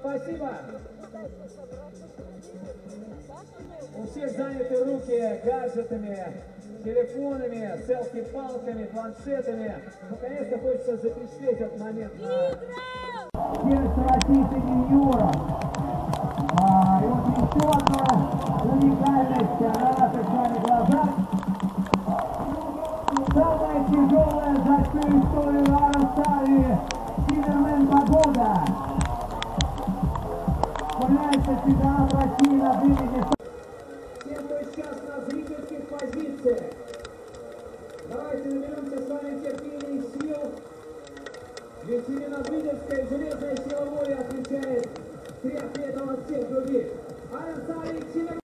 Спасибо. У всех заняты руки гаджетами, телефонами, селфи-палками, планшетами. Наконец-то хочется запечатлеть этот момент Российской юниоров. А, и вот еще одна уникальность на наших с вами глазах. Самая тяжелая за всю историю Аростали Чемпионат России на времени Всем, кто сейчас на зрительских позициях. Давайте наберемся с вами терпения и сил. Ведь именно Выделская железная сила воли отличает триатлетов от всех других. Александр Симон.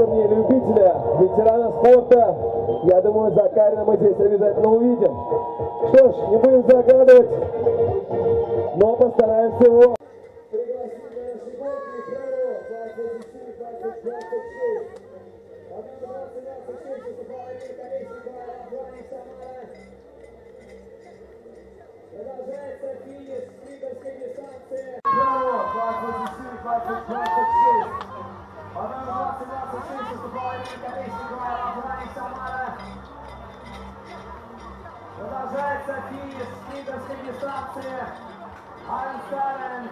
уровне любителя, ветерана спорта, я думаю, Закарина мы здесь обязательно увидим. Что ж, не будем загадывать, но постараемся его. Продолжается Продолжается финиш спринтерской дистанции. Айнстайн